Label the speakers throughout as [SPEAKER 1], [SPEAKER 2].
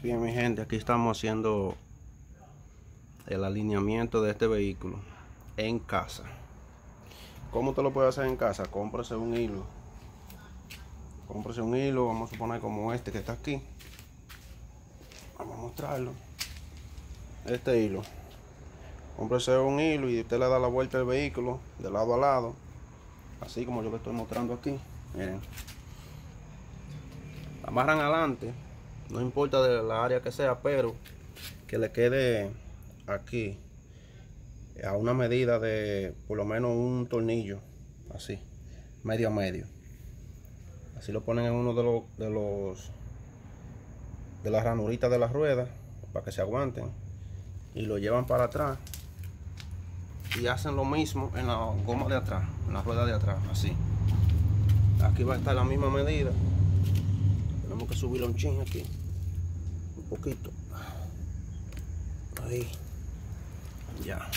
[SPEAKER 1] Bien mi gente, aquí estamos haciendo el alineamiento de este vehículo en casa. ¿Cómo te lo puedes hacer en casa? Cómprese un hilo. Cómprese un hilo, vamos a suponer como este que está aquí. Vamos a mostrarlo. Este hilo. Cómprese un hilo y usted le da la vuelta al vehículo de lado a lado. Así como yo le estoy mostrando aquí. Miren. Amarran adelante no importa de la área que sea, pero que le quede aquí a una medida de por lo menos un tornillo, así, medio a medio. Así lo ponen en uno de los de los de las ranuritas de las ruedas para que se aguanten y lo llevan para atrás y hacen lo mismo en la goma de atrás, en la rueda de atrás, así. Aquí va a estar la misma medida. Tenemos que subirlo un ching aquí. Poquito. Ahí. Ya.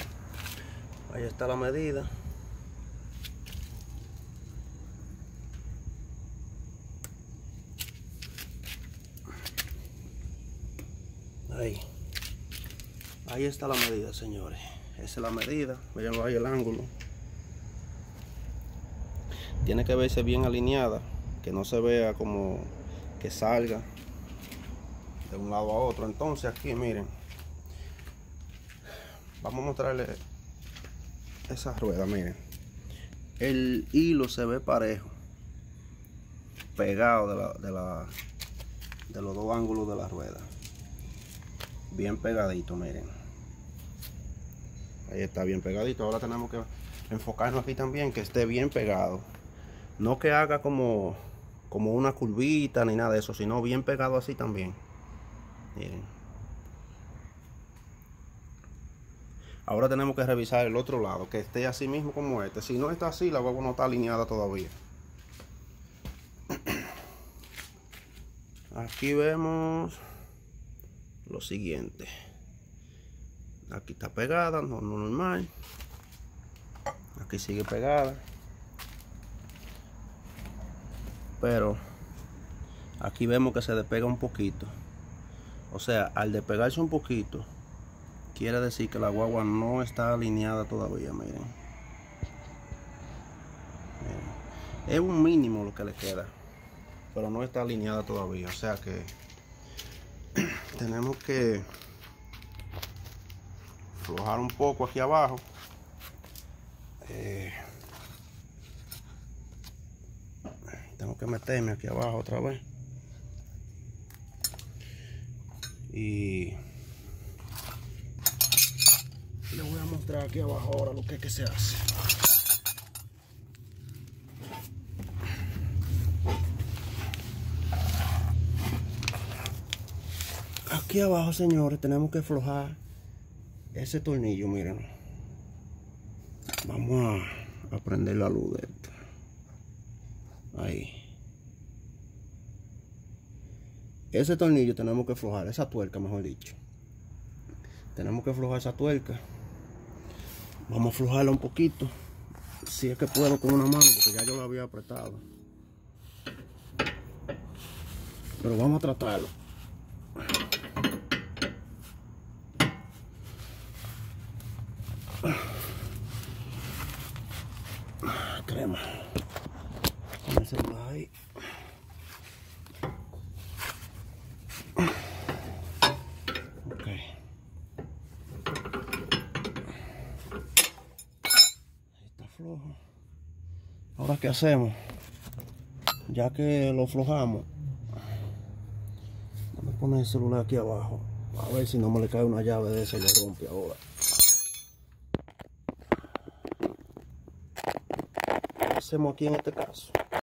[SPEAKER 1] Ahí está la medida. Ahí. Ahí está la medida señores. Esa es la medida. Vean ahí el ángulo. Tiene que verse bien alineada que no se vea como que salga de un lado a otro. Entonces aquí miren vamos a mostrarle esa rueda miren. El hilo se ve parejo pegado de, la, de, la, de los dos ángulos de la rueda. Bien pegadito miren. Ahí está bien pegadito. Ahora tenemos que enfocarnos aquí también que esté bien pegado. No que haga como como una curvita ni nada de eso sino bien pegado así también Miren. Ahora tenemos que revisar el otro lado, que esté así mismo como este. Si no está así, la huevo no está alineada todavía. Aquí vemos lo siguiente. Aquí está pegada, no, no normal. Aquí sigue pegada. Pero aquí vemos que se despega un poquito. O sea, al despegarse un poquito, quiere decir que la guagua no está alineada todavía, miren. Es un mínimo lo que le queda, pero no está alineada todavía. O sea que tenemos que aflojar un poco aquí abajo. Eh, tengo que meterme aquí abajo otra vez. y le voy a mostrar aquí abajo ahora lo que, es que se hace. Aquí abajo señores tenemos que aflojar ese tornillo miren. Vamos a, a prender la luz de esto ahí ese tornillo tenemos que aflojar, esa tuerca mejor dicho. Tenemos que aflojar esa tuerca. Vamos a aflojarla un poquito. Si es que puedo con una mano, porque ya yo la había apretado. Pero vamos a tratarlo. Crema. Ahí. Ahora, ¿qué hacemos? Ya que lo flojamos, vamos a poner el celular aquí abajo. A ver si no me le cae una llave de esa y le rompe ahora. ¿Qué hacemos aquí en este caso?